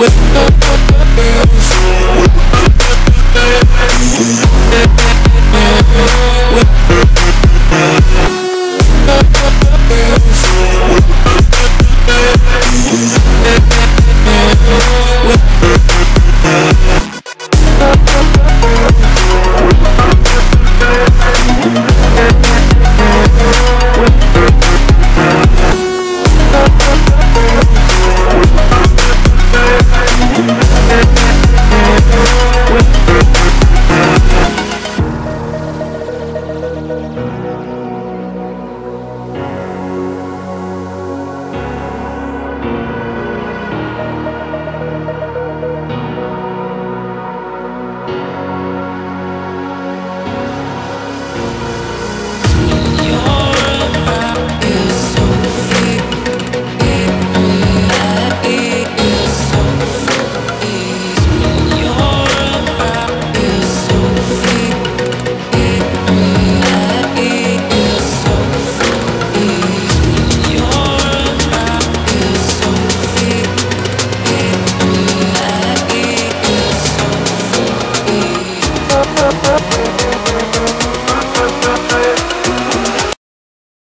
With up.